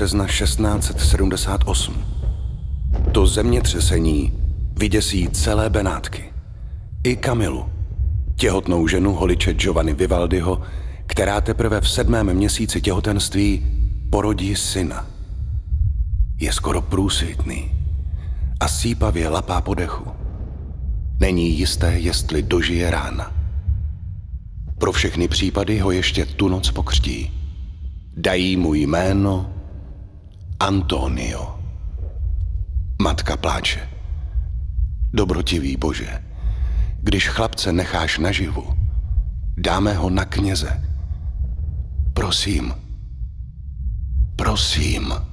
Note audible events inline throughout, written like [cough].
Noc 4. března 1678. To zemětřesení vyděsí celé Benátky. I Kamilu, těhotnou ženu holiče Giovanni Vivaldiho, která teprve v sedmém měsíci těhotenství porodí syna. Je skoro průsvitný a sípavě lapá po dechu. Není jisté, jestli dožije rána. Pro všechny případy ho ještě tu noc pokřtí. Dají mu jméno Antonio. Matka pláče. Dobrotivý bože, když chlapce necháš naživu, dáme ho na kněze. Prosím, prosím.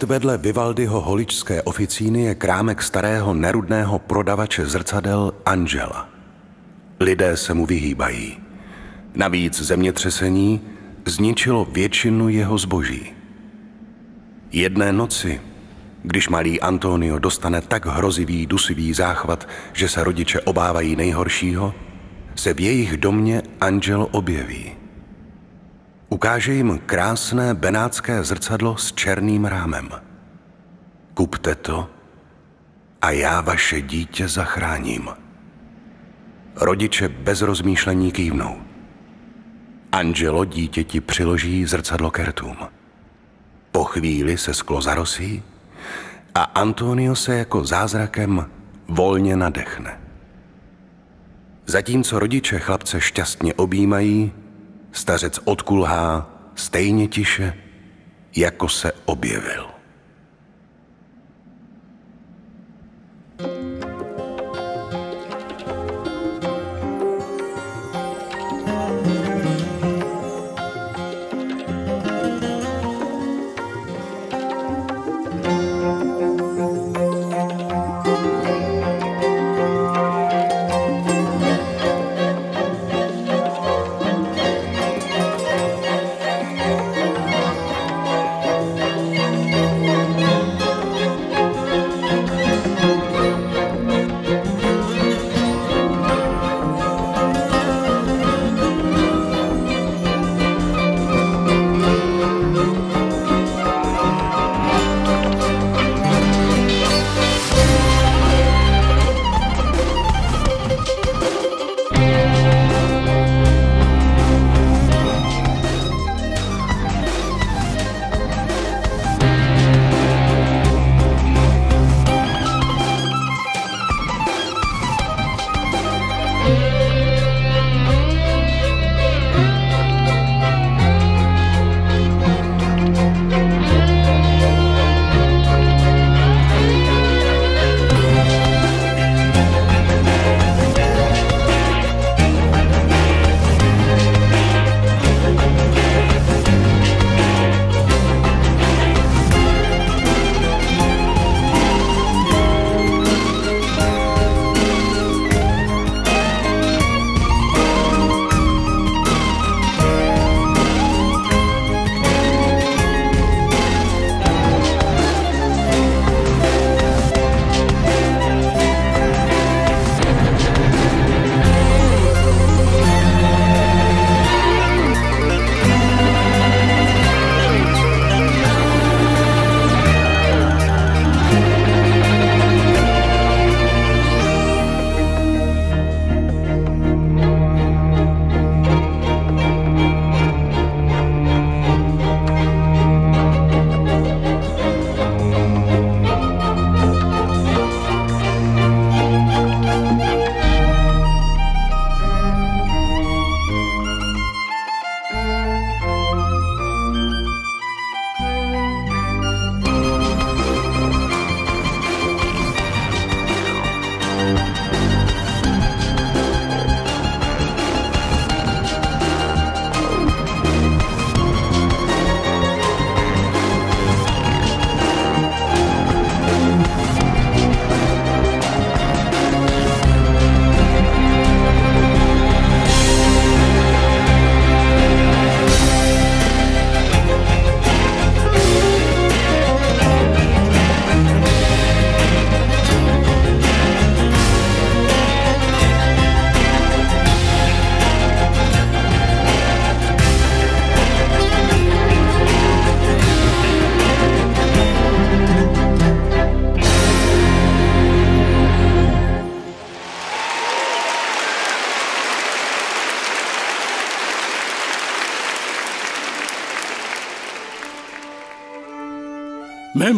Hned vedle Vivaldiho holičské oficíny je krámek starého nerudného prodavače zrcadel Angela. Lidé se mu vyhýbají. Navíc zemětřesení zničilo většinu jeho zboží. Jedné noci, když malý Antonio dostane tak hrozivý, dusivý záchvat, že se rodiče obávají nejhoršího, se v jejich domě Angel objeví. Ukáže jim krásné benátské zrcadlo s černým rámem. Kupte to a já vaše dítě zachráním. Rodiče bez rozmýšlení kývnou. Angelo dítěti přiloží zrcadlo ke rtům. Po chvíli se sklo zarosí a Antonio se jako zázrakem volně nadechne. Zatímco rodiče chlapce šťastně objímají, stařec odkulhá stejně tiše, jako se objevil.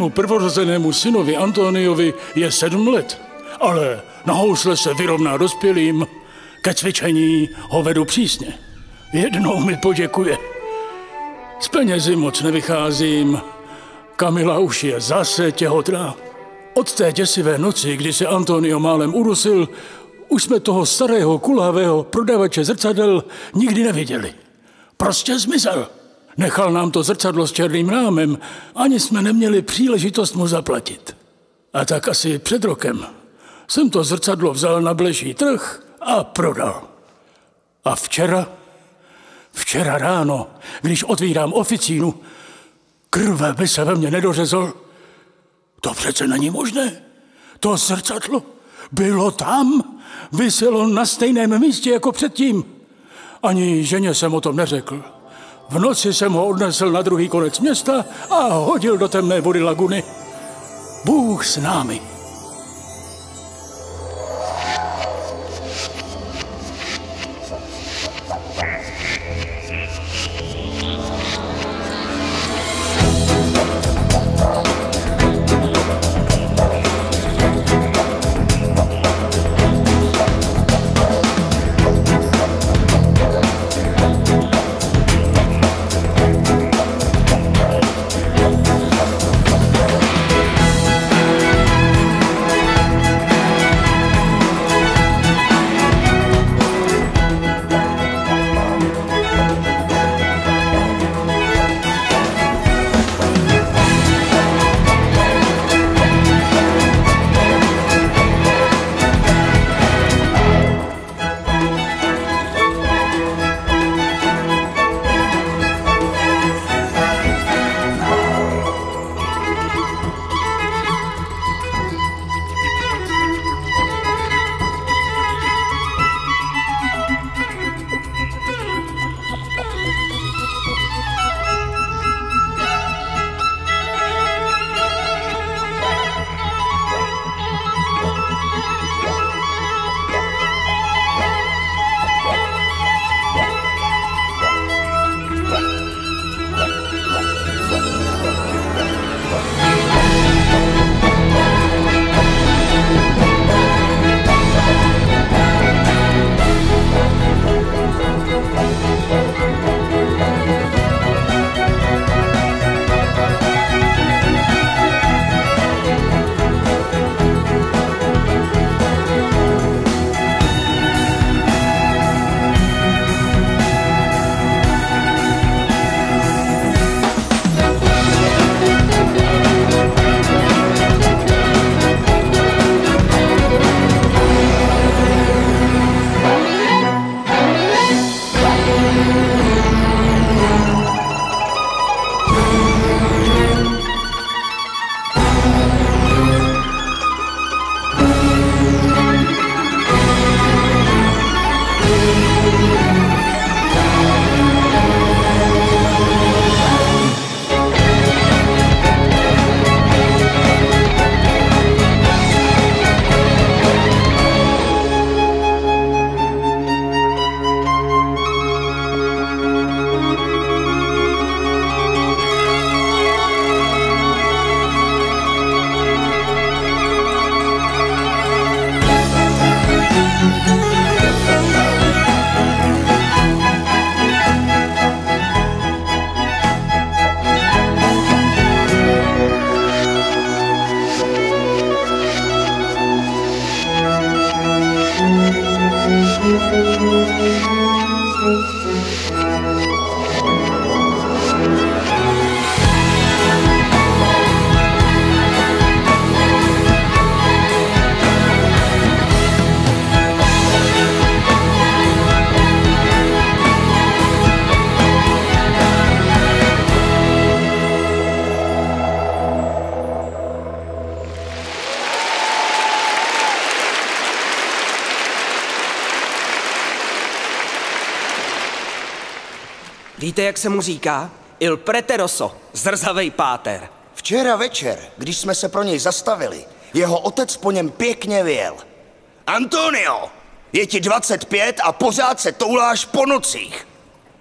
Mému prvorozenému synovi Antoniovi je sedm let, ale na housle se vyrovná dospělým, ke cvičení ho vedu přísně. Jednou mi poděkuje. Z penězi moc nevycházím. Kamila už je zase těhotná. Od té děsivé noci, kdy se Antonio málem urusil, už jsme toho starého kulhavého prodavače zrcadel nikdy neviděli. Prostě zmizel. Nechal nám to zrcadlo s černým rámem, ani jsme neměli příležitost mu zaplatit. A tak asi před rokem jsem to zrcadlo vzal na bleží trh a prodal. A včera, včera ráno, když otvírám oficínu, krve by se ve mně nedořezl. To přece není možné. To zrcadlo bylo tam vyselo na stejném místě jako předtím. Ani ženě jsem o tom neřekl. V noci jsem ho odnesl na druhý konec města a hodil do temné vody laguny. Bůh s námi. Víte, jak se mu říká? Il preteroso, zrzavej páter. Včera večer, když jsme se pro něj zastavili, jeho otec po něm pěkně věl. Antonio, je ti 25 a pořád se touláš po nocích.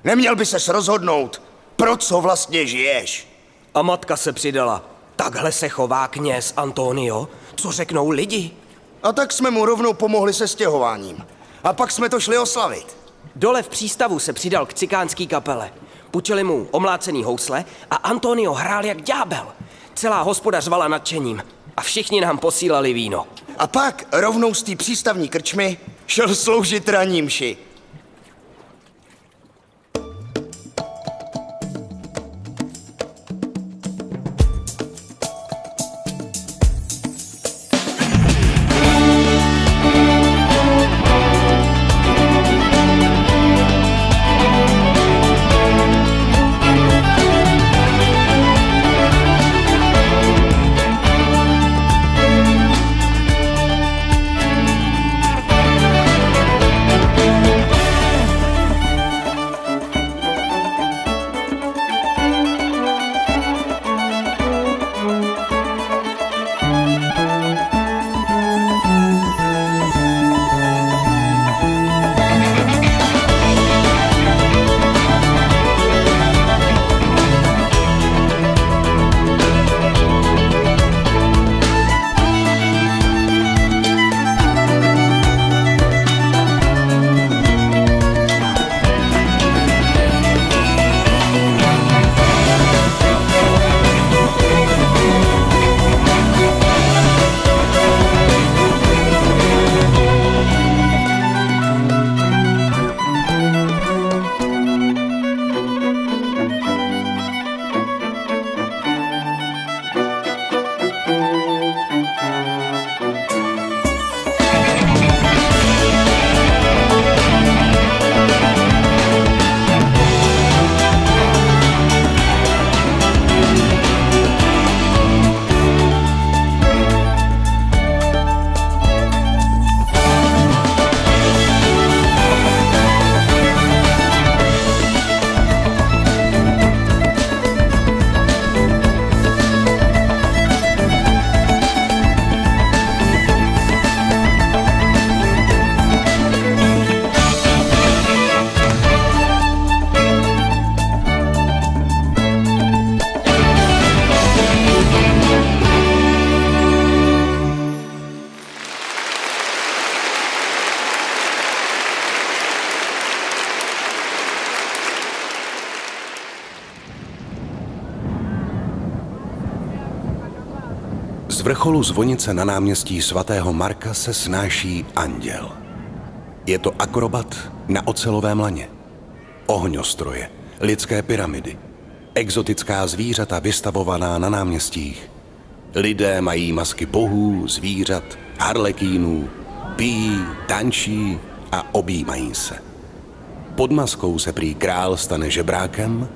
Neměl by ses rozhodnout, pro co vlastně žiješ. A matka se přidala. Takhle se chová kněz Antonio? Co řeknou lidi? A tak jsme mu rovnou pomohli se stěhováním. A pak jsme to šli oslavit. Dole v přístavu se přidal k cikánský kapele. Pučili mu omlácený housle a Antonio hrál jak ďábel. Celá hospoda řvala nadšením a všichni nám posílali víno. A pak rovnou z té přístavní krčmy šel sloužit raní vrcholu zvonice na náměstí svatého Marka se snáší anděl. Je to akrobat na ocelovém laně. Ohňostroje, lidské pyramidy, exotická zvířata vystavovaná na náměstích. Lidé mají masky bohů, zvířat, harlekínů, pijí, tančí a objímají se. Pod maskou se prý král stane žebrákem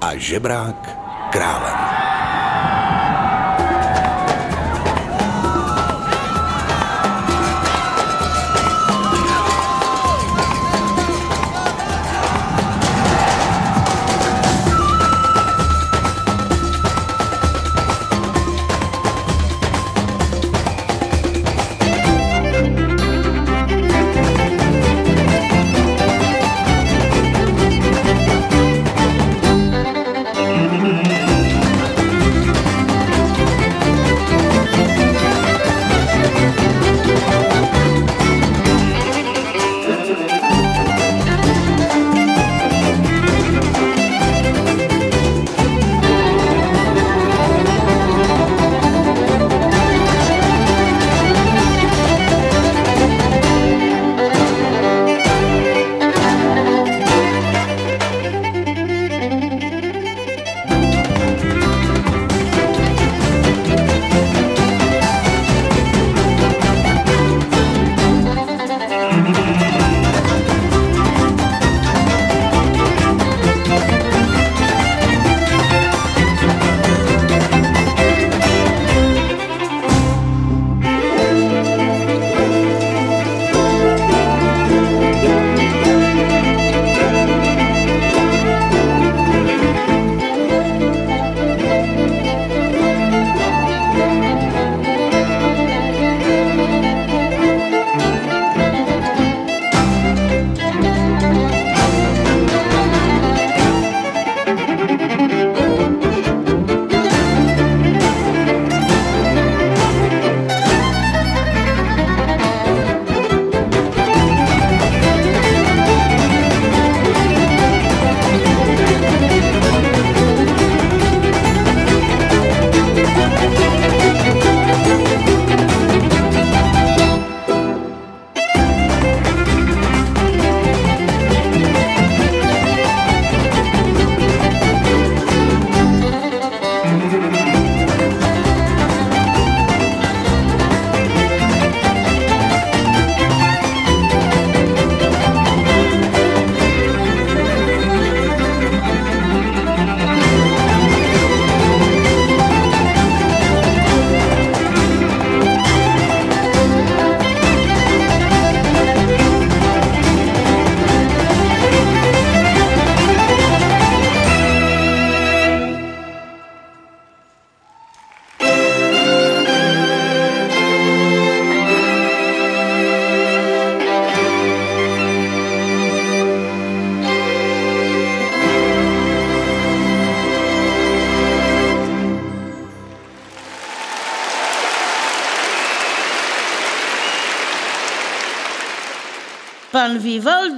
a žebrák králem.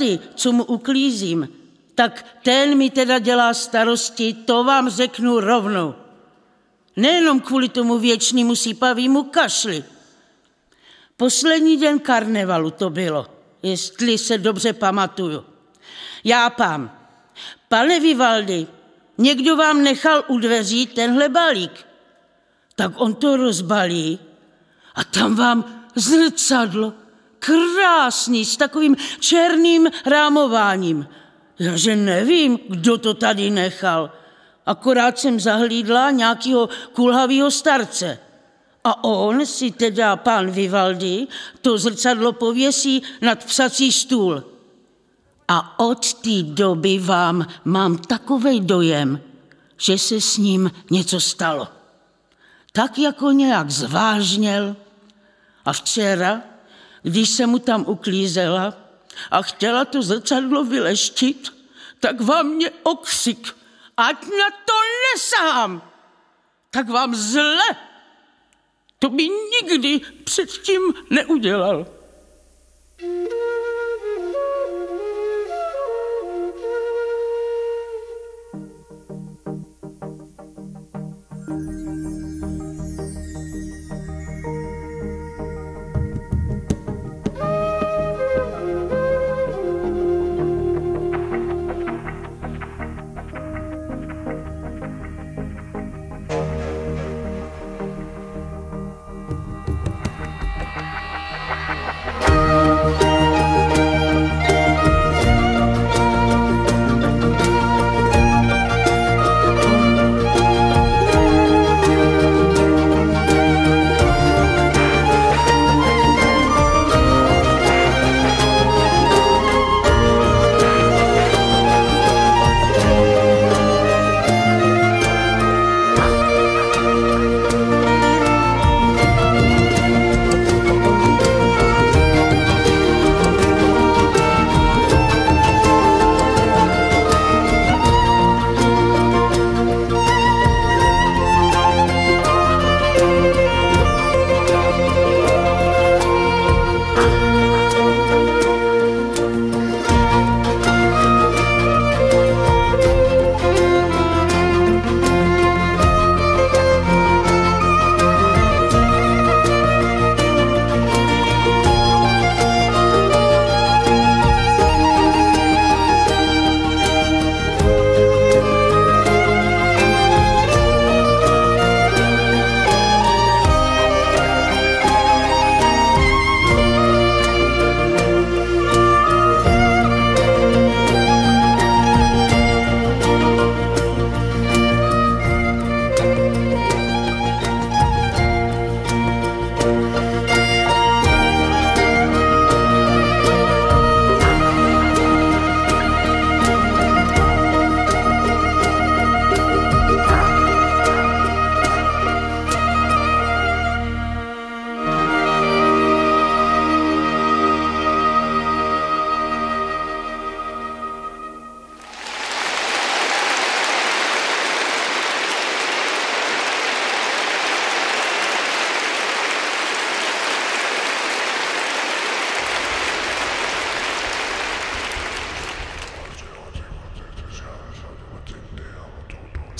Vivaldi, co mu uklízím, tak ten mi teda dělá starosti, to vám řeknu rovnou. Nejenom kvůli tomu věčnému sípavýmu kašli. Poslední den karnevalu to bylo, jestli se dobře pamatuju. Já pám, pane Vivaldi, někdo vám nechal u dveří tenhle balík. Tak on to rozbalí a tam vám zrcadlo krásný, s takovým černým rámováním. Já že nevím, kdo to tady nechal. Akorát jsem zahlídla nějakého kulhavého starce. A on si teda, pán Vivaldi, to zrcadlo pověsí nad psací stůl. A od té doby vám mám takový dojem, že se s ním něco stalo. Tak jako nějak zvážněl. A včera, když se mu tam uklízela a chtěla to zrcadlo vyleštit, tak vám mě okřik, ať na to nesám, tak vám zle. To by nikdy předtím neudělal.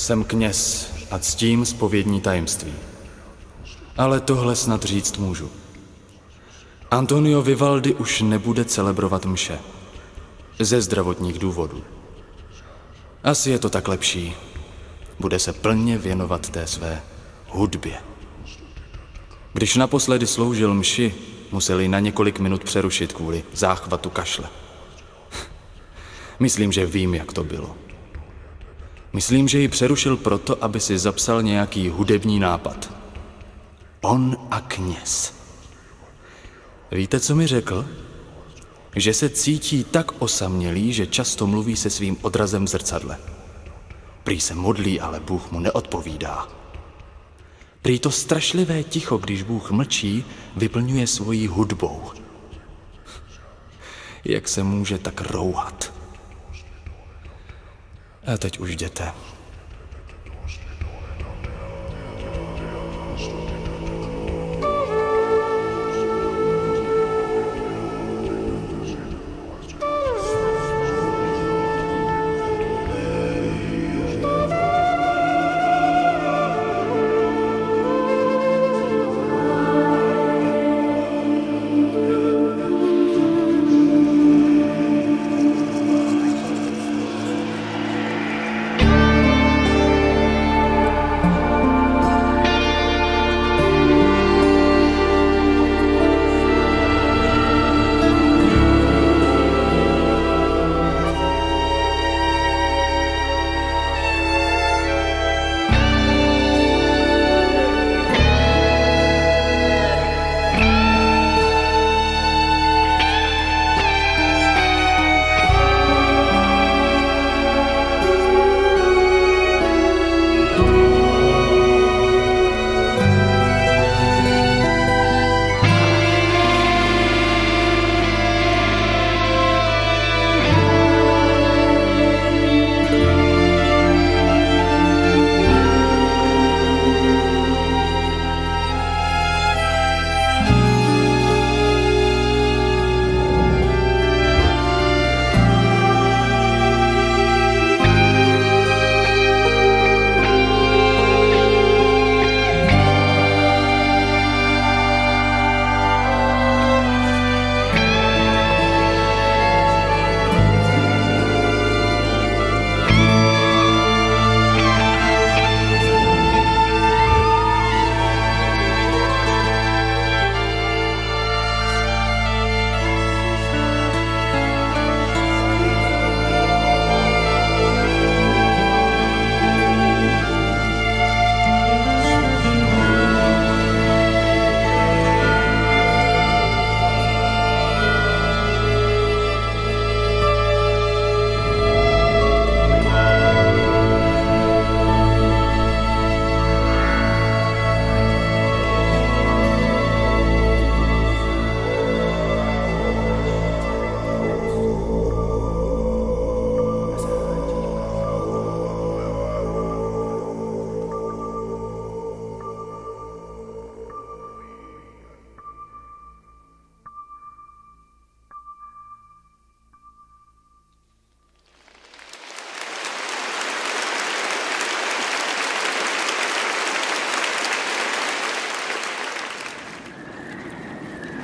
Jsem kněz a ctím spovědní tajemství. Ale tohle snad říct můžu. Antonio Vivaldi už nebude celebrovat mše. Ze zdravotních důvodů. Asi je to tak lepší. Bude se plně věnovat té své hudbě. Když naposledy sloužil mši, museli na několik minut přerušit kvůli záchvatu kašle. [laughs] Myslím, že vím, jak to bylo. Myslím, že ji přerušil proto, aby si zapsal nějaký hudební nápad. On a kněz. Víte, co mi řekl? Že se cítí tak osamělý, že často mluví se svým odrazem v zrcadle. Prý se modlí, ale Bůh mu neodpovídá. Prý to strašlivé ticho, když Bůh mlčí, vyplňuje svojí hudbou. Jak se může tak rouhat? Teď už jděte.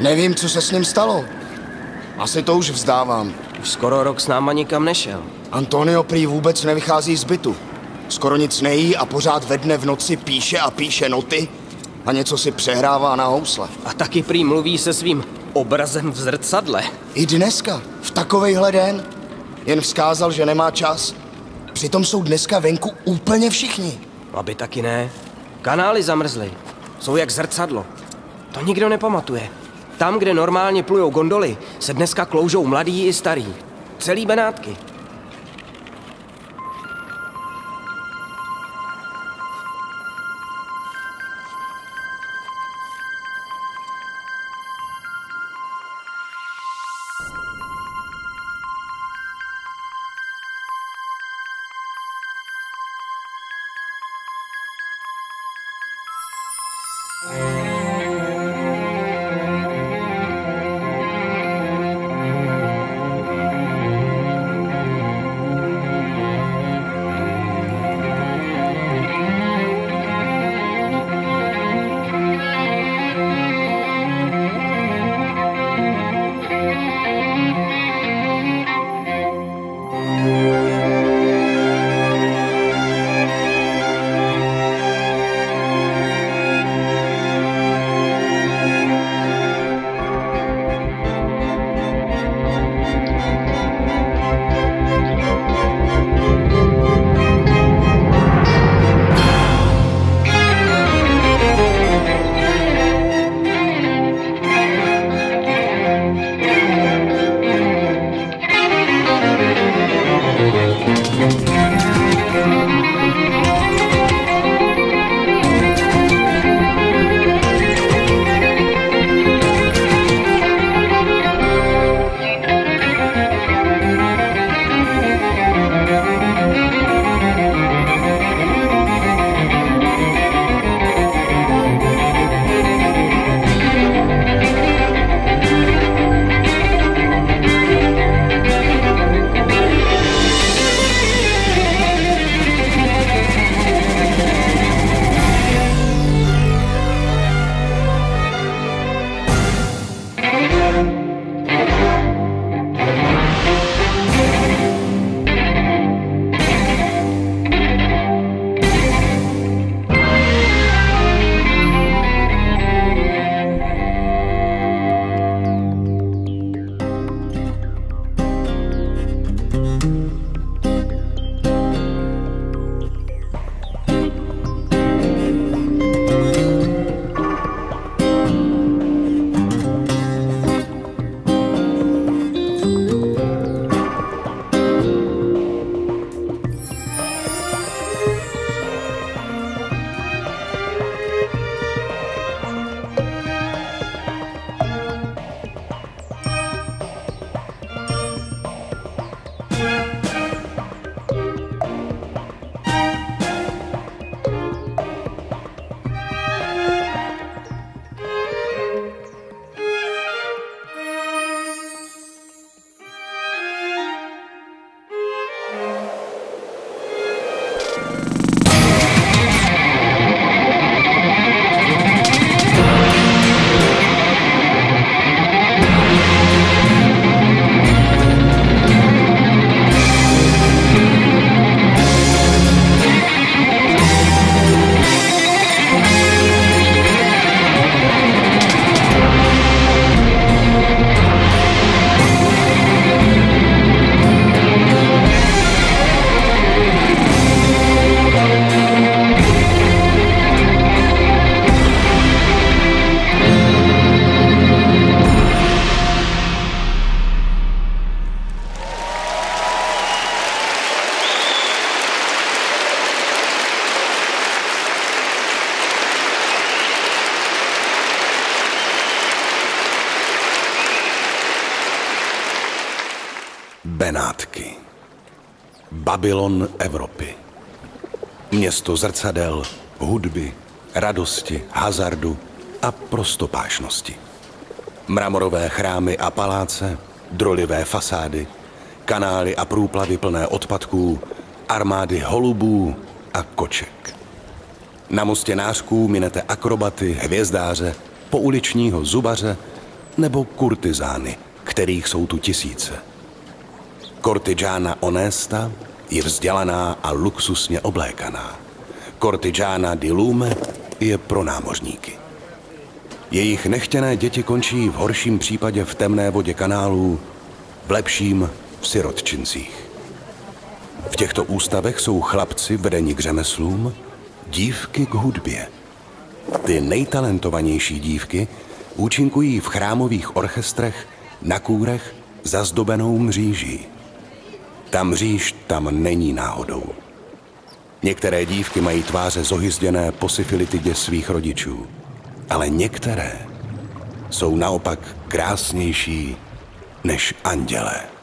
Nevím, co se s ním stalo. Asi to už vzdávám. Už skoro rok s náma nikam nešel. Antonio prý vůbec nevychází z bytu. Skoro nic nejí a pořád ve dne v noci píše a píše noty a něco si přehrává na housle. A taky prý mluví se svým obrazem v zrcadle. I dneska, v takovejhle den, jen vzkázal, že nemá čas. Přitom jsou dneska venku úplně všichni. Aby taky ne. Kanály zamrzly. Jsou jak zrcadlo. To nikdo nepamatuje. Tam, kde normálně plujou gondoly, se dneska kloužou mladí i starí. Celý Benátky. Benátky. Babylon Evropy. Město zrcadel, hudby, radosti, hazardu a prostopášnosti. Mramorové chrámy a paláce, drolivé fasády, kanály a průplavy plné odpadků, armády holubů a koček. Na mostě nářků minete akrobaty, hvězdáře, pouličního zubaře nebo kurtizány, kterých jsou tu tisíce. Cortigiana Onesta je vzdělaná a luxusně oblékaná. Cortigiana di Lume je pro námořníky. Jejich nechtěné děti končí v horším případě v temné vodě kanálů, v lepším v sirotčincích. V těchto ústavech jsou chlapci vedeni k řemeslům, dívky k hudbě. Ty nejtalentovanější dívky účinkují v chrámových orchestrech na kůrech zazdobenou mříží. Ta mříž tam není náhodou. Některé dívky mají tváře zohyzděné po syfilitidě svých rodičů, ale některé jsou naopak krásnější než andělé.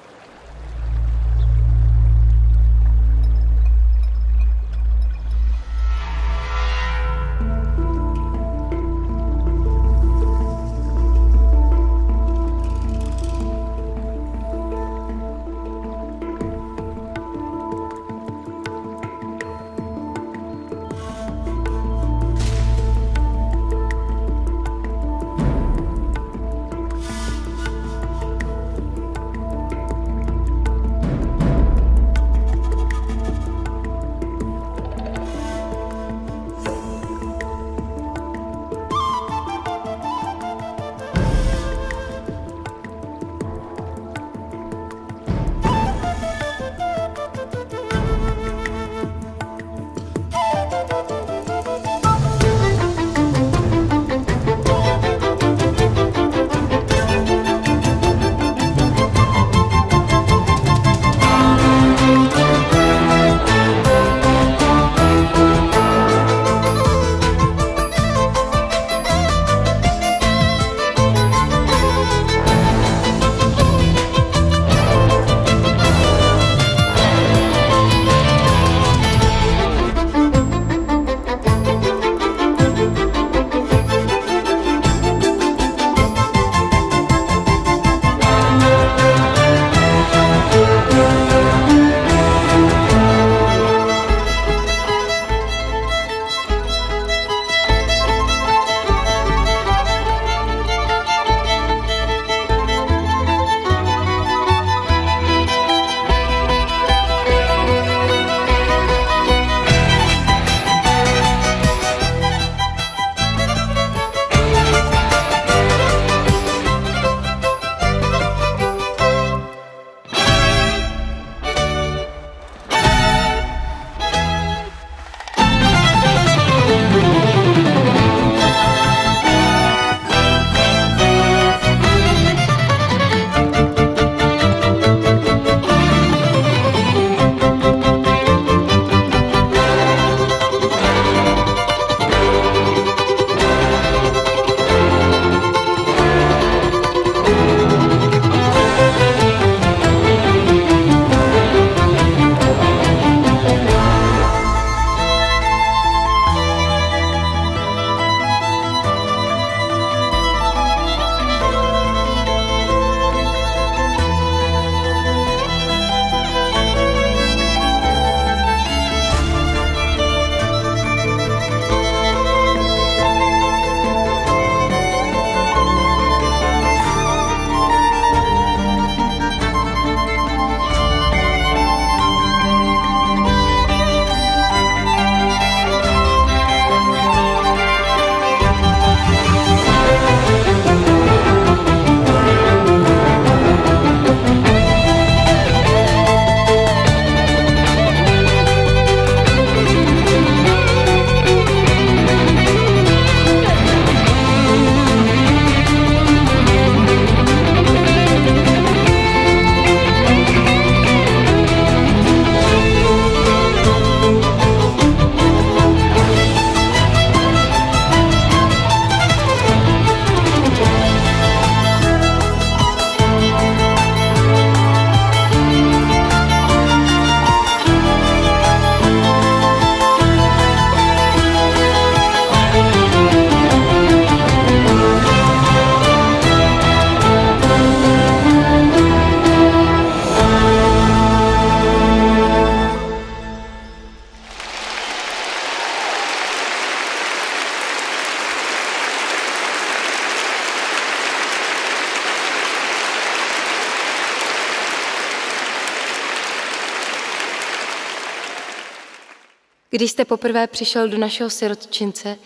Když jste poprvé přišel do našeho sirotčince,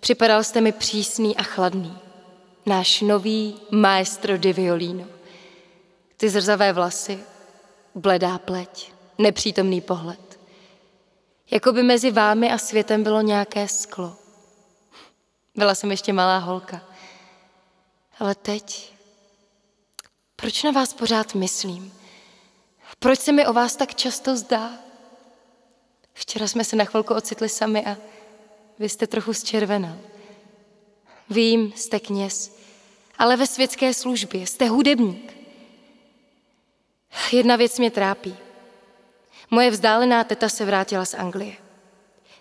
připadal jste mi přísný a chladný. Náš nový maestro di violino. Ty zrzavé vlasy, bledá pleť, nepřítomný pohled. Jako by mezi vámi a světem bylo nějaké sklo. Byla jsem ještě malá holka. Ale teď, proč na vás pořád myslím? Proč se mi o vás tak často zdá? Včera jsme se na chvilku ocitli sami a vy jste trochu zčervenal. Vím, jste kněz, ale ve světské službě jste hudebník. Jedna věc mě trápí. Moje vzdálená teta se vrátila z Anglie.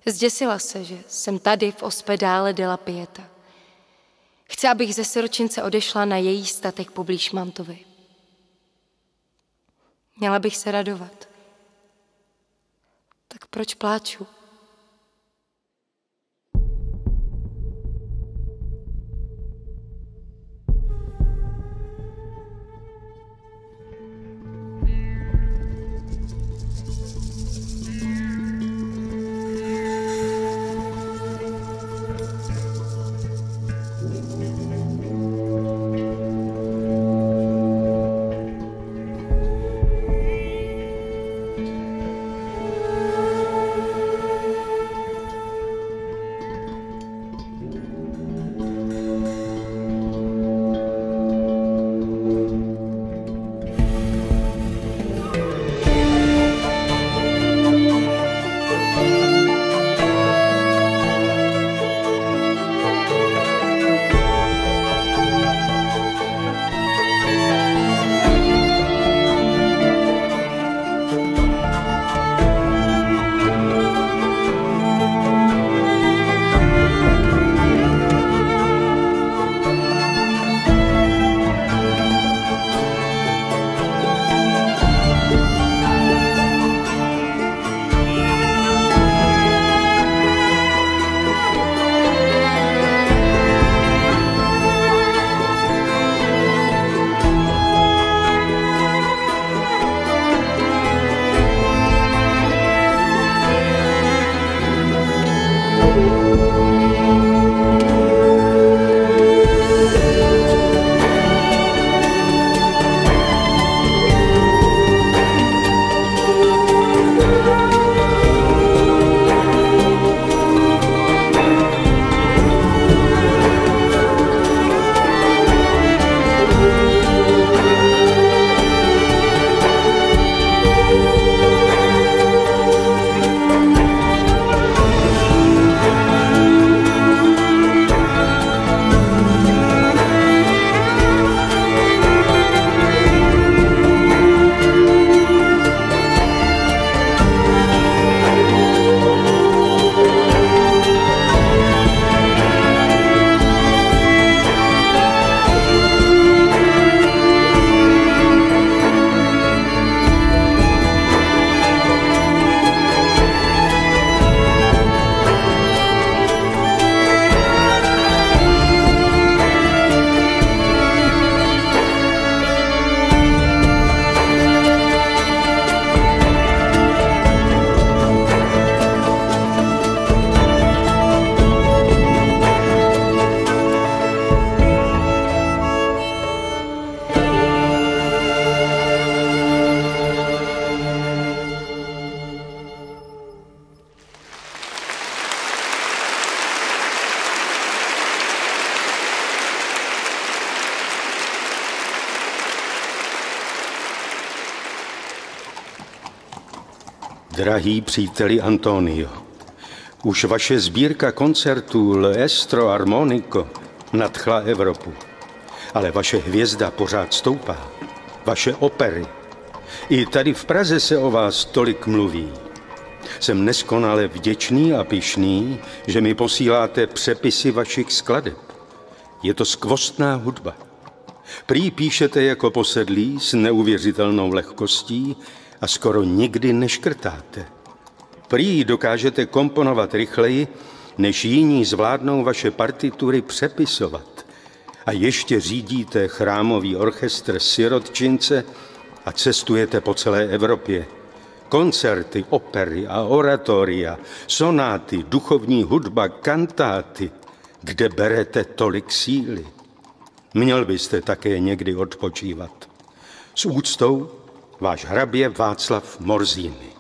Zděsila se, že jsem tady v ospedále de la Pieta. Chce, abych ze siročince odešla na její statek poblíž Mantovy. Měla bych se radovat. Proč pláču? Drahý příteli Antonio, už vaše sbírka koncertů L'Estro Armonico nadchla Evropu. Ale vaše hvězda pořád stoupá. Vaše opery. I tady v Praze se o vás tolik mluví. Jsem neskonale vděčný a pišný, že mi posíláte přepisy vašich skladeb. Je to skvostná hudba. Prý píšete jako posedlí s neuvěřitelnou lehkostí a skoro nikdy neškrtáte. Prý dokážete komponovat rychleji, než jiní zvládnou vaše partitury přepisovat. A ještě řídíte chrámový orchestr sirotčince a cestujete po celé Evropě. Koncerty, opery a oratoria, sonáty, duchovní hudba, kantáty. Kde berete tolik síly? Měl byste také někdy odpočívat. S úctou váš hrabě Václav Morzíny.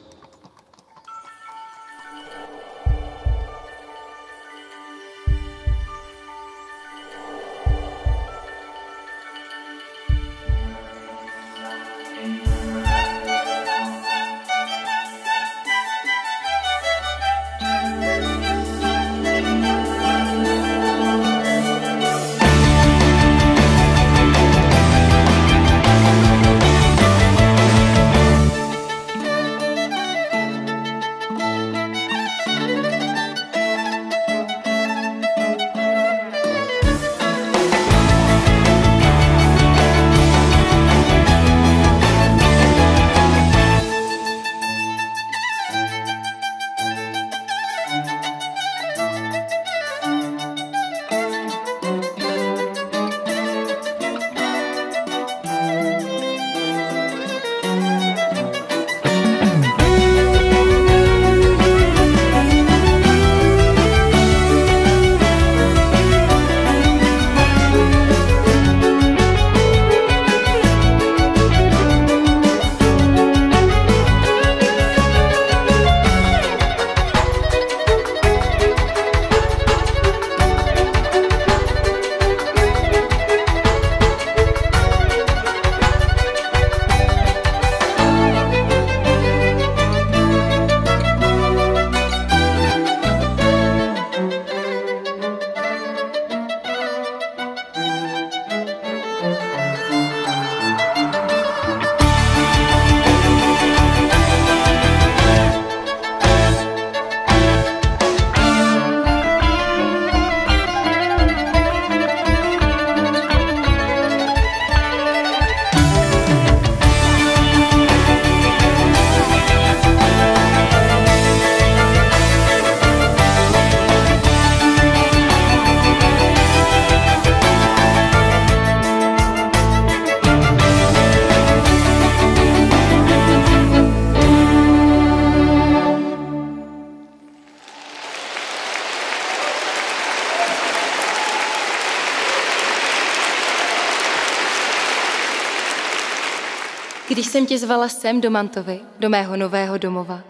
Jsem tě zvala sem do Mantovy, do mého nového domova,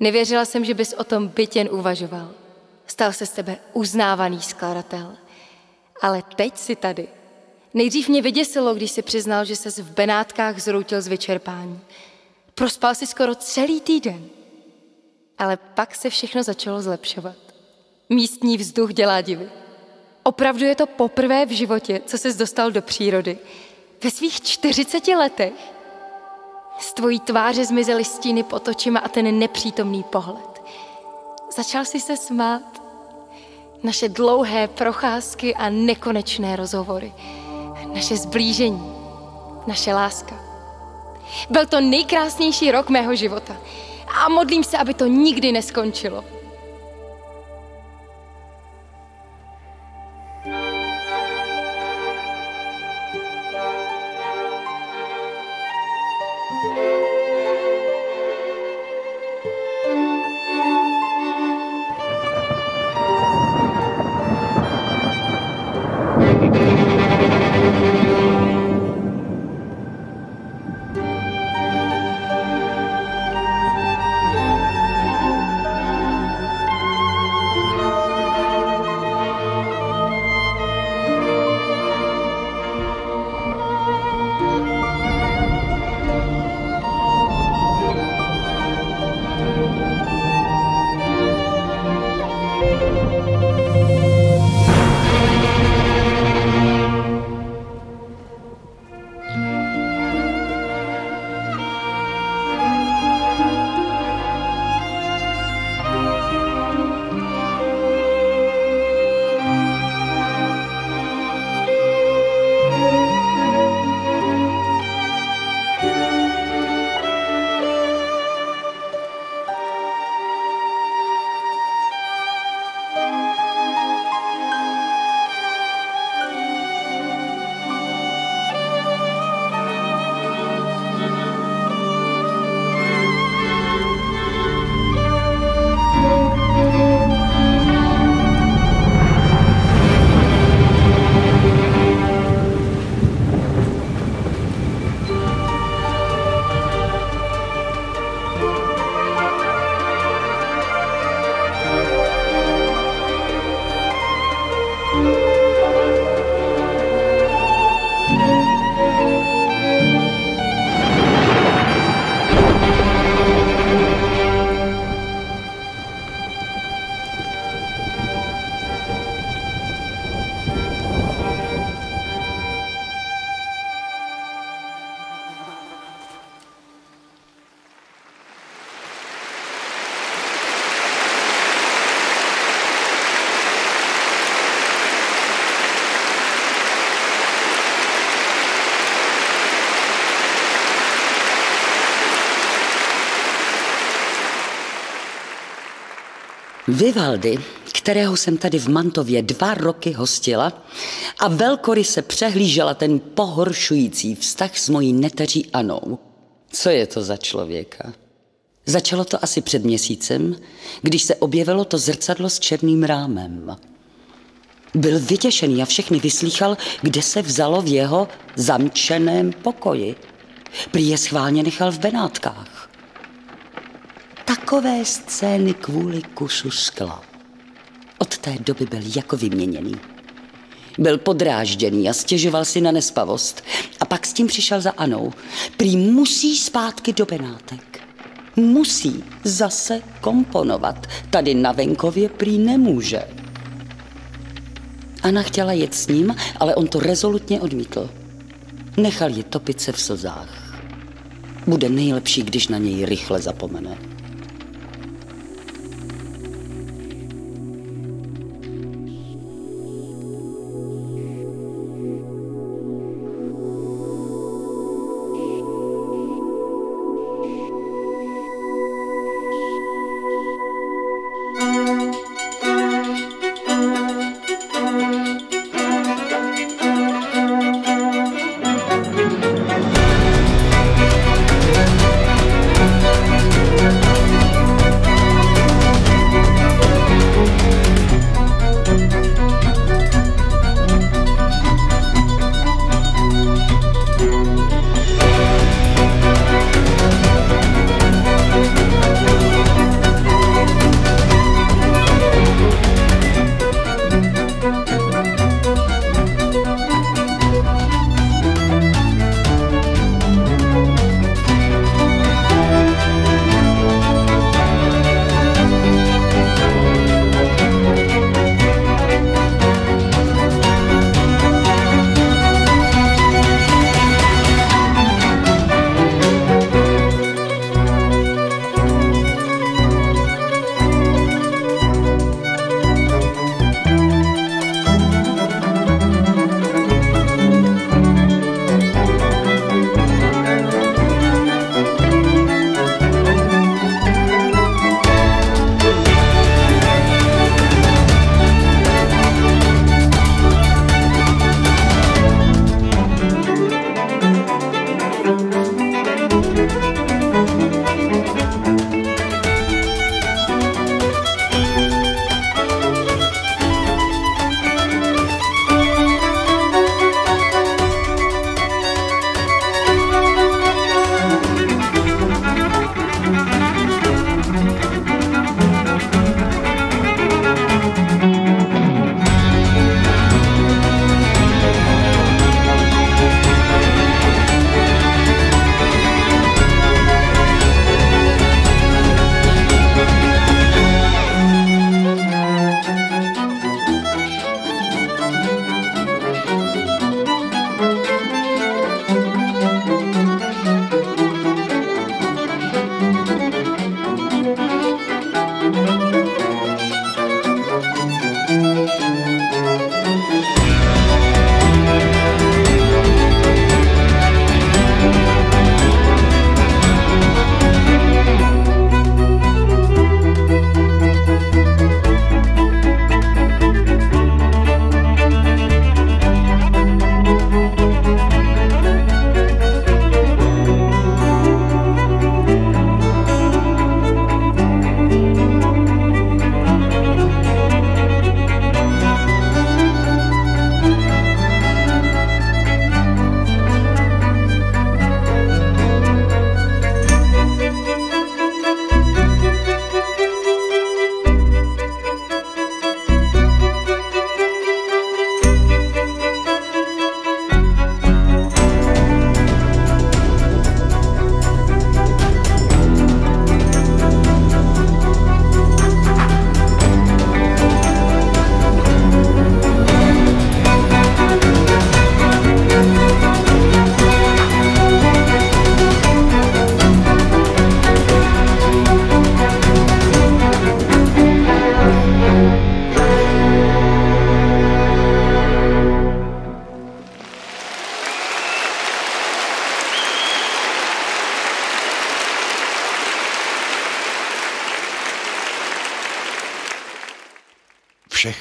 nevěřila jsem, že bys o tom byt jen uvažoval. Stal se z tebe uznávaný skladatel. Ale teď si tady. Nejdřív mě vyděsilo, když si přiznal, že ses v Benátkách zroutil z vyčerpání. Prospal si skoro celý týden. Ale pak se všechno začalo zlepšovat. Místní vzduch dělá divy. Opravdu je to poprvé v životě, co ses dostal do přírody. Ve svých 40 letech z tvojí tváře zmizely stíny pod očima a ten nepřítomný pohled. Začal si se smát. Naše dlouhé procházky a nekonečné rozhovory. Naše zblížení. Naše láska. Byl to nejkrásnější rok mého života. A modlím se, aby to nikdy neskončilo. Vivaldy, kterého jsem tady v Mantově dva roky hostila a velkory se přehlížela ten pohoršující vztah s mojí neteří Anou. Co je to za člověka? Začalo to asi před měsícem, když se objevilo to zrcadlo s černým rámem. Byl vytěšený a všechny vyslýchal, kde se vzalo v jeho zamčeném pokoji. Prý je schválně nechal v Benátkách. Takové scény kvůli kusu skla. Od té doby byl jako vyměněný. Byl podrážděný a stěžoval si na nespavost. A pak s tím přišel za Anou. Prý musí zpátky do Benátek. Musí zase komponovat. Tady na venkově prý nemůže. Anna chtěla jet s ním, ale on to rezolutně odmítl. Nechal je topit se v slzách. Bude nejlepší, když na něj rychle zapomene.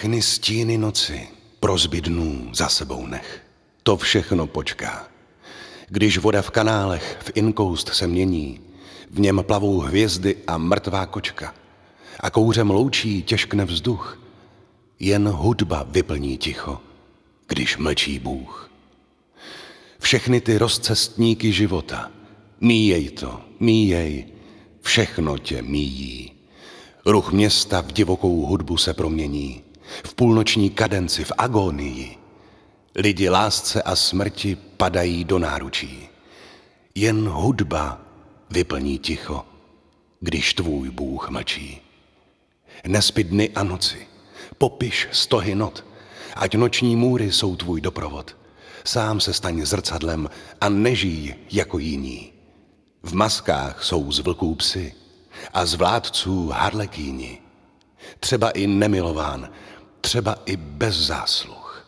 Všechny stíny noci, prozby dnů za sebou nech. To všechno počká. Když voda v kanálech v inkoust se mění, v něm plavou hvězdy a mrtvá kočka a kouřem loučí těžkne vzduch, jen hudba vyplní ticho, když mlčí Bůh. Všechny ty rozcestníky života, míjej to, míjej, všechno tě míjí. Ruch města v divokou hudbu se promění, v půlnoční kadenci, v agonii. Lidi lásce a smrti padají do náručí. Jen hudba vyplní ticho, když tvůj Bůh mlčí. Nespí dny a noci, popiš stohy not, ať noční můry jsou tvůj doprovod. Sám se staň zrcadlem a nežij jako jiní. V maskách jsou z vlků psy a z vládců harlekýni. Třeba i nemilován, třeba i bez zásluh.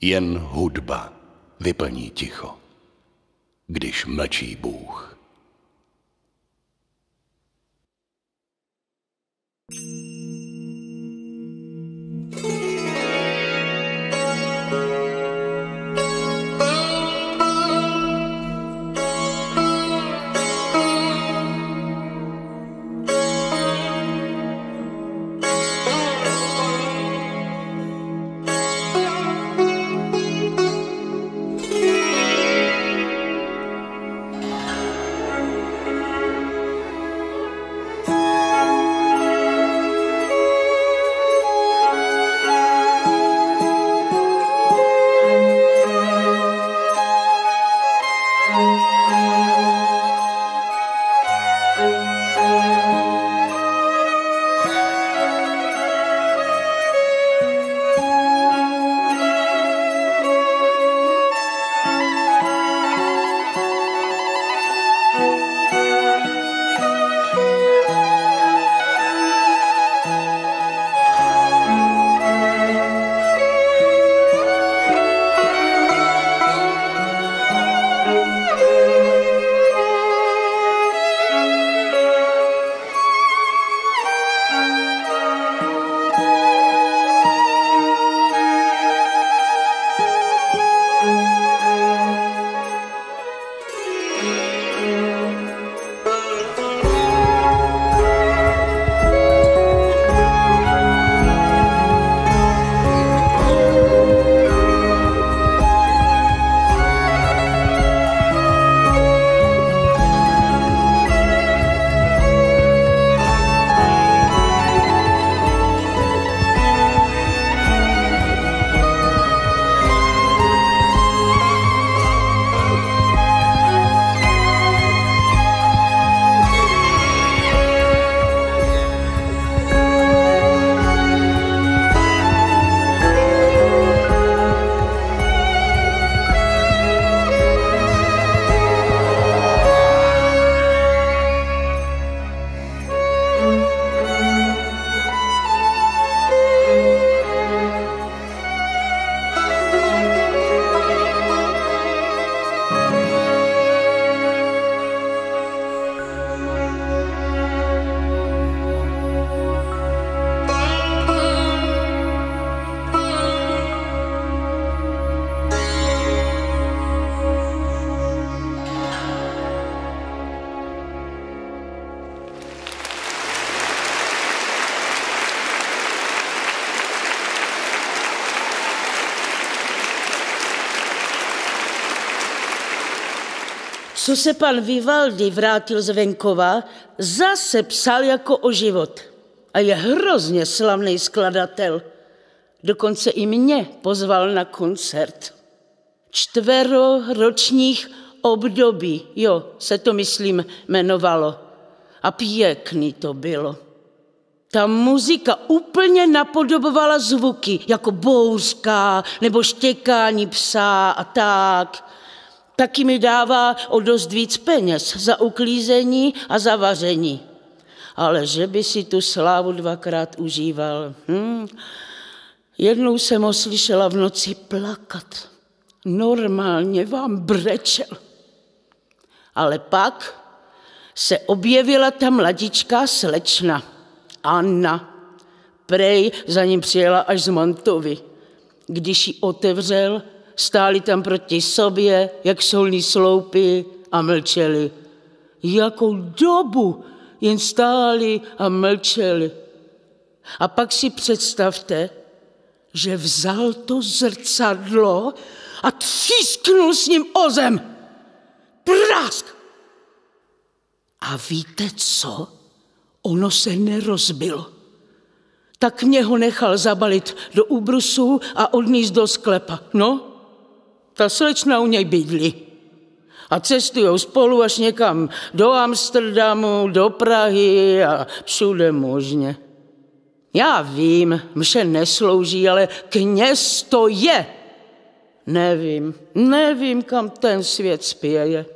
Jen hudba vyplní ticho, když mlčí Bůh. Co se pan Vivaldi vrátil z venkova, zase psal jako o život. A je hrozně slavný skladatel. Dokonce i mě pozval na koncert. Čtvero ročních období, jo, se to myslím jmenovalo. A pěkný to bylo. Ta muzika úplně napodobovala zvuky, jako bouřka nebo štěkání psa a tak. Taky mi dává o dost víc peněz za uklízení a za vaření. Ale že by si tu slávu dvakrát užíval. Hm. Jednou jsem ho slyšela v noci plakat. Normálně vám brečel. Ale pak se objevila ta mladičká slečna, Anna, prej za ním přijela až z Mantovy. Když ji otevřel, stáli tam proti sobě, jak solní sloupy a mlčeli. Jakou dobu jen stáli a mlčeli. A pak si představte, že vzal to zrcadlo a třísknul s ním o zem. Prásk! A víte co? Ono se nerozbilo. Tak mě ho nechal zabalit do úbrusu a odníst do sklepa. No, ta slečna u něj bydlí. A cestujou spolu až někam do Amsterdamu, do Prahy a všude možně. Já vím, mše neslouží, ale kněz to je. Nevím, nevím, kam ten svět spěje.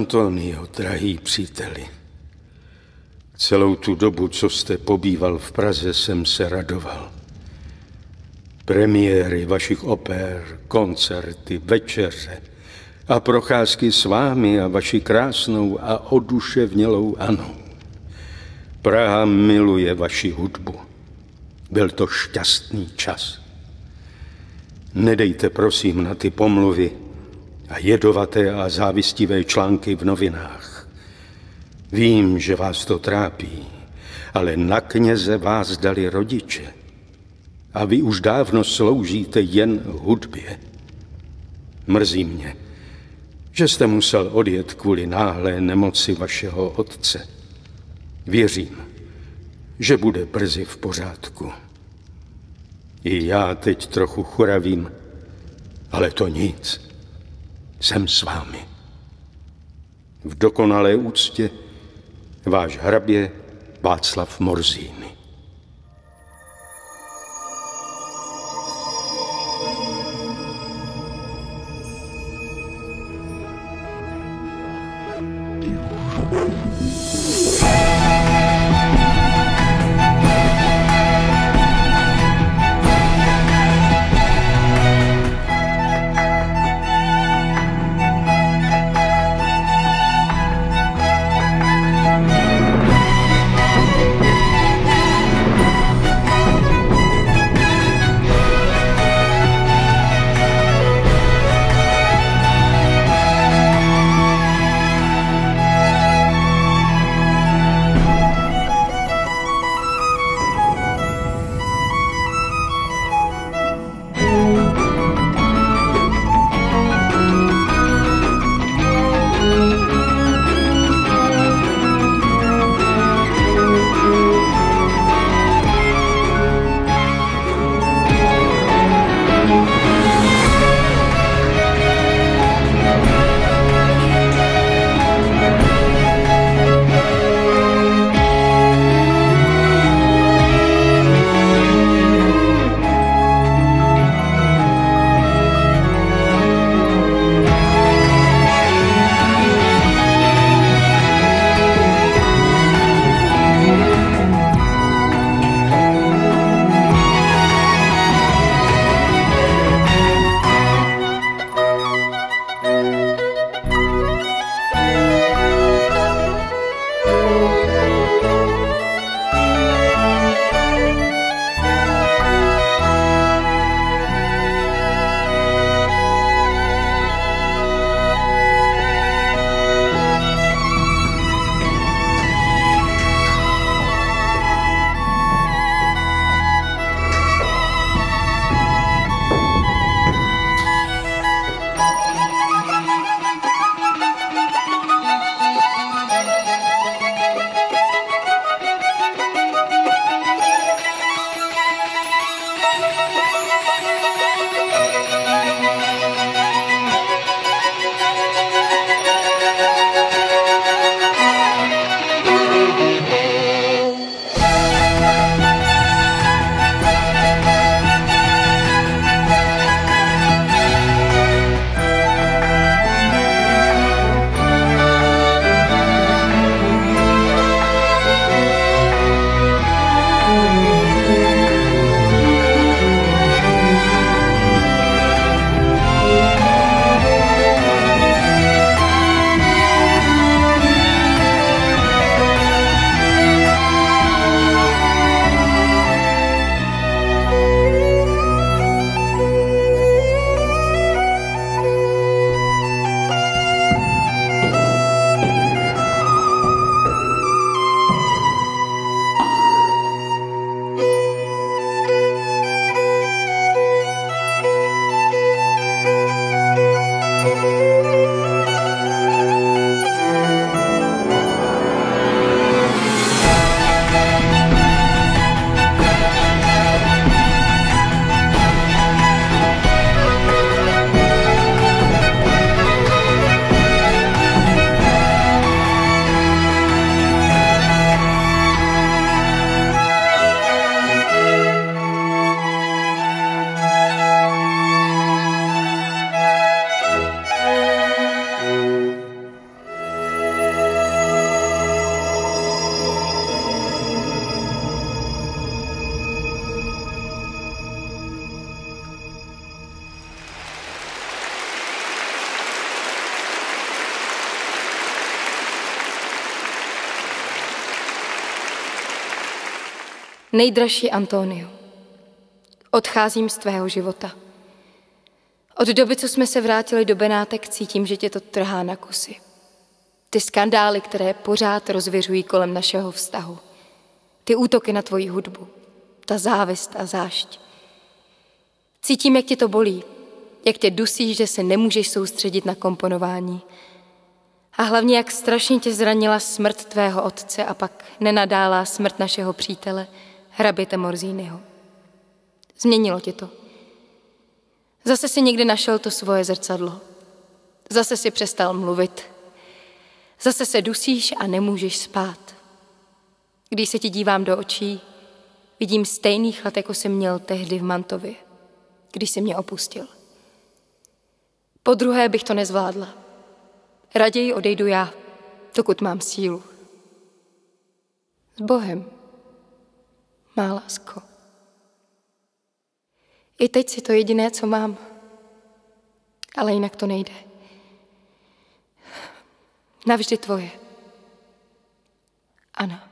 Antonio, drahý příteli, celou tu dobu, co jste pobýval v Praze, jsem se radoval. Premiéry vašich oper, koncerty, večeře a procházky s vámi a vaši krásnou a oduševnělou Anou. Praha miluje vaši hudbu. Byl to šťastný čas. Nedejte prosím na ty pomluvy, jedovaté a závistivé články v novinách. Vím, že vás to trápí, ale na kněze vás dali rodiče. A vy už dávno sloužíte jen hudbě. Mrzí mě, že jste musel odjet kvůli náhlé nemoci vašeho otce. Věřím, že bude brzy v pořádku. I já teď trochu choravím, ale to nic jsem s vámi. V dokonalé úctě váš hrabě Václav Morzín. Nejdražší Antonio, odcházím z tvého života. Od doby, co jsme se vrátili do Benátek, cítím, že tě to trhá na kusy. Ty skandály, které pořád rozvěřují kolem našeho vztahu. Ty útoky na tvoji hudbu. Ta závist a zášť. Cítím, jak tě to bolí. Jak tě dusí, že se nemůžeš soustředit na komponování. A hlavně, jak strašně tě zranila smrt tvého otce a pak nenadálá smrt našeho přítele, hraběte Morzínyho. Změnilo tě to. Zase si někdy našel to svoje zrcadlo. Zase si přestal mluvit. Zase se dusíš a nemůžeš spát. Když se ti dívám do očí, vidím stejný chlad, jako jsem měl tehdy v Mantově, když se mě opustil. Po druhé bych to nezvládla. Raději odejdu já, dokud mám sílu. S Bohem, má lásko. I teď si to jediné, co mám. Ale jinak to nejde. Navždy tvoje. Ana.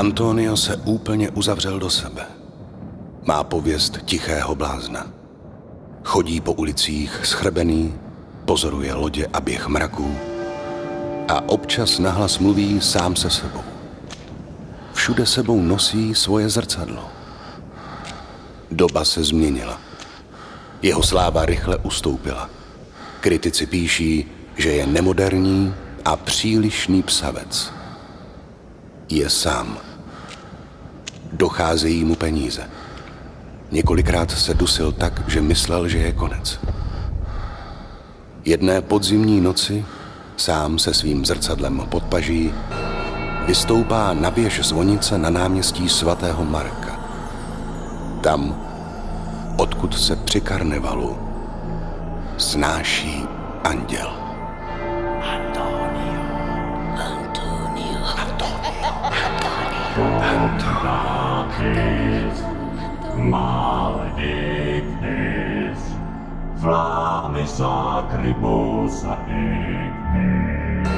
Antonio se úplně uzavřel do sebe. Má pověst tichého blázna. Chodí po ulicích schrbený, pozoruje lodě a běh mraků a občas nahlas mluví sám se sebou. Všude sebou nosí svoje zrcadlo. Doba se změnila. Jeho sláva rychle ustoupila. Kritici píší, že je nemoderní a přílišný psavec. Je sám. Docházejí mu peníze. Několikrát se dusil tak, že myslel, že je konec. Jedné podzimní noci, sám se svým zrcadlem pod paží, vystoupá na běž zvonice na náměstí svatého Marka. Tam, odkud se při karnevalu snáší anděl. Antonio. Maledicis, maledictis, flamme sacribosa ignis.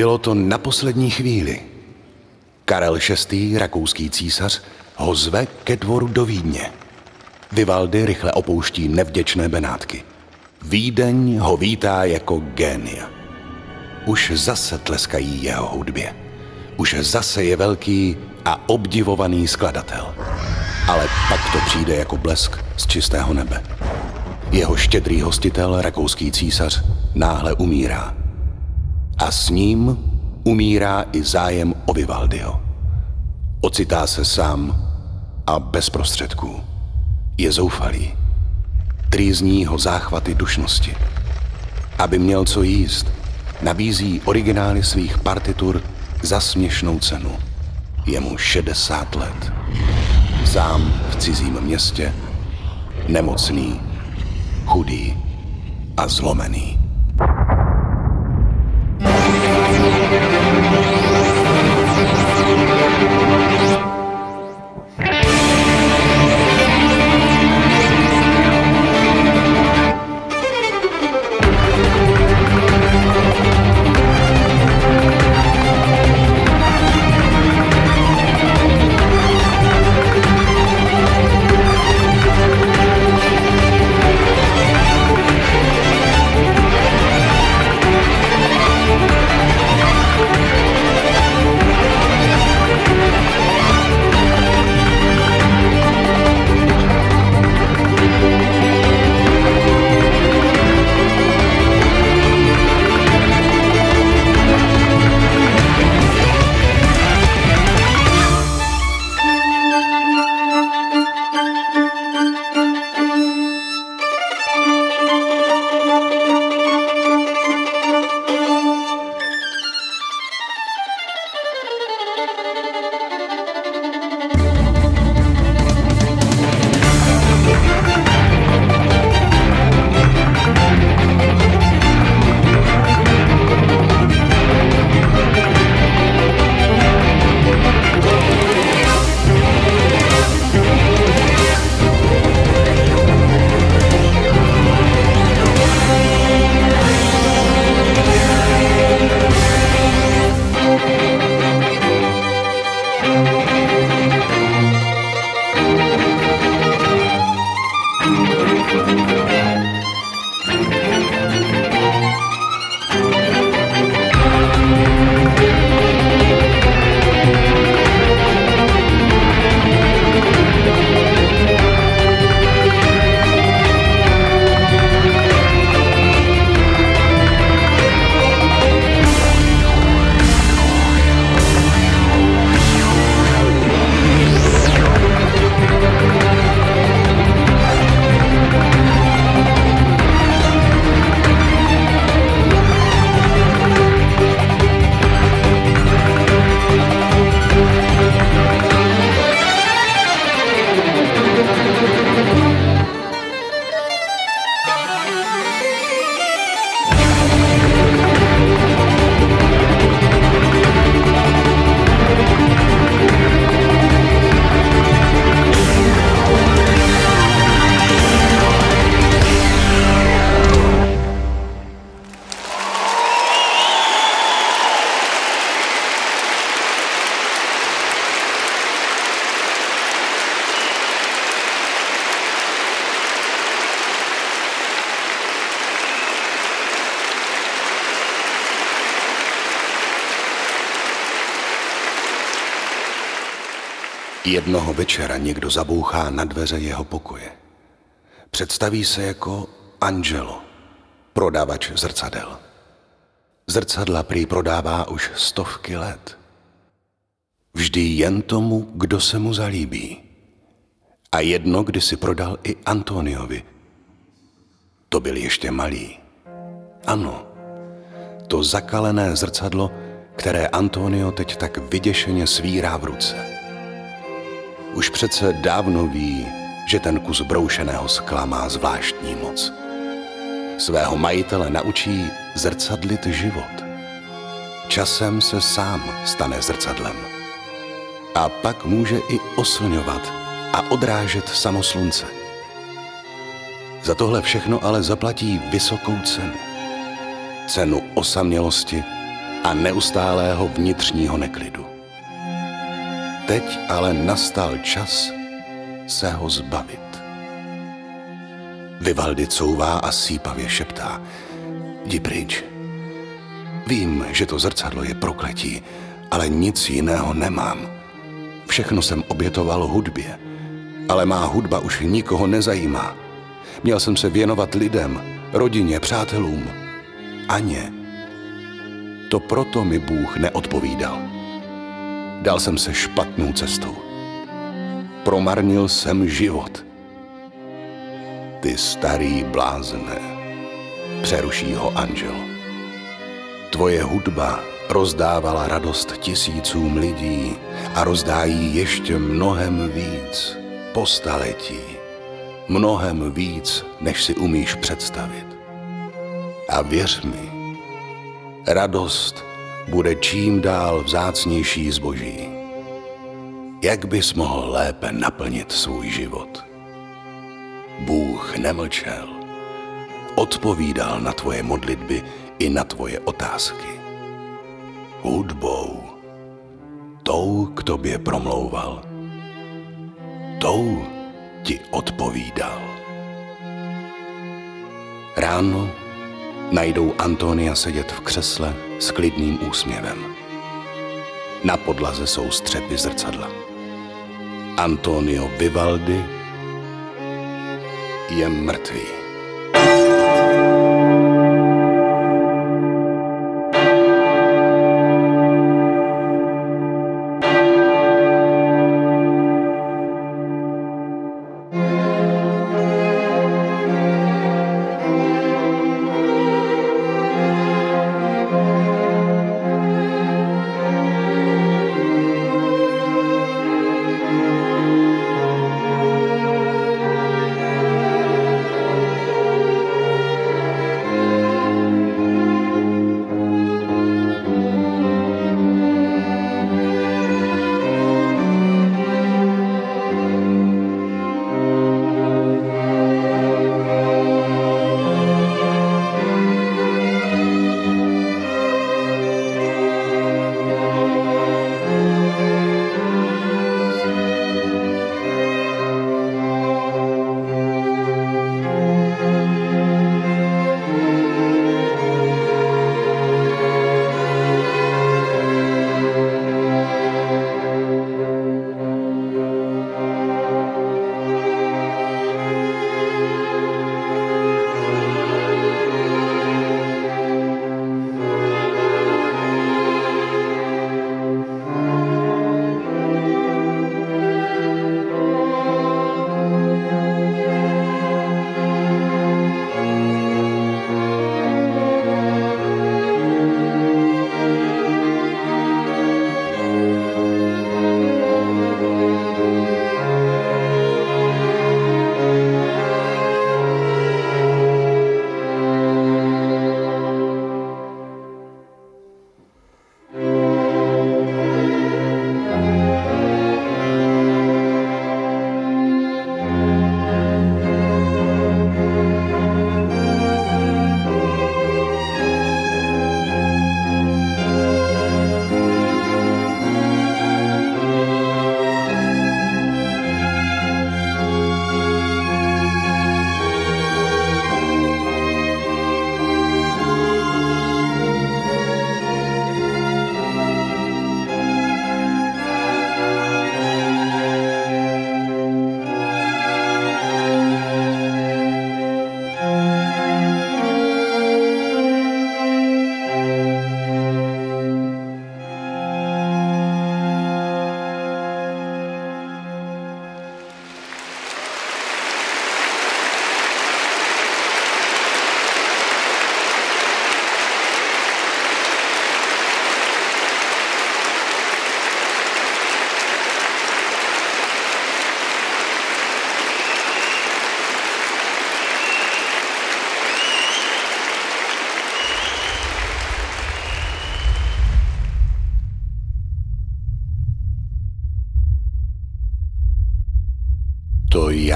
Bylo to na poslední chvíli. Karel VI., rakouský císař, ho zve ke dvoru do Vídně. Vivaldi rychle opouští nevděčné Benátky. Vídeň ho vítá jako génia. Už zase tleskají jeho hudbě. Už zase je velký a obdivovaný skladatel. Ale pak to přijde jako blesk z čistého nebe. Jeho štědrý hostitel, rakouský císař, náhle umírá. S ním umírá i zájem o Vivaldiho. Ocitá se sám a bez prostředků. Je zoufalý. Trýzní ho záchvaty dušnosti. Aby měl co jíst, nabízí originály svých partitur za směšnou cenu. Je mu 60 let. Sám v cizím městě, nemocný, chudý a zlomený. Jednoho večera někdo zabouchá na dveře jeho pokoje. Představí se jako Angelo, prodavač zrcadel. Zrcadla prý prodává už stovky let. Vždy jen tomu, kdo se mu zalíbí. A jedno si prodal i Antoniovi. To byl ještě malý. Ano, to zakalené zrcadlo, které Antonio teď tak vyděšeně svírá v ruce. Už přece dávno ví, že ten kus broušeného skla má zvláštní moc. Svého majitele naučí zrcadlit život. Časem se sám stane zrcadlem. A pak může i oslňovat a odrážet samo slunce. Za tohle všechno ale zaplatí vysokou cenu. Cenu osamělosti a neustálého vnitřního neklidu. Teď ale nastal čas se ho zbavit. Vivaldi couvá a sípavě šeptá. Jdi pryč. Vím, že to zrcadlo je prokletí, ale nic jiného nemám. Všechno jsem obětoval hudbě, ale má hudba už nikoho nezajímá. Měl jsem se věnovat lidem, rodině, přátelům. Aně. To proto mi Bůh neodpovídal. Dal jsem se špatnou cestou. Promarnil jsem život. Ty starý blázne, přeruší ho Angel. Tvoje hudba rozdávala radost tisícům lidí a rozdá jí ještě mnohem víc po staletí. Mnohem víc, než si umíš představit. A věř mi, radost bude čím dál vzácnější zboží. Jak bys mohl lépe naplnit svůj život? Bůh nemlčel. Odpovídal na tvoje modlitby i na tvoje otázky. Hudbou. Tou k tobě promlouval. Tou ti odpovídal. Ráno najdou Antonia sedět v křesle s klidným úsměvem. Na podlaze jsou střepy zrcadla. Antonio Vivaldi je mrtvý.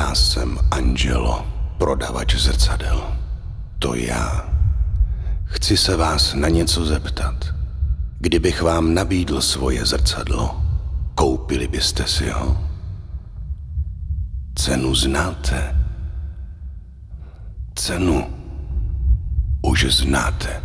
Já jsem Angelo, prodavač zrcadel. To já. Chci se vás na něco zeptat. Kdybych vám nabídl svoje zrcadlo, koupili byste si ho? Cenu znáte. Cenu už znáte.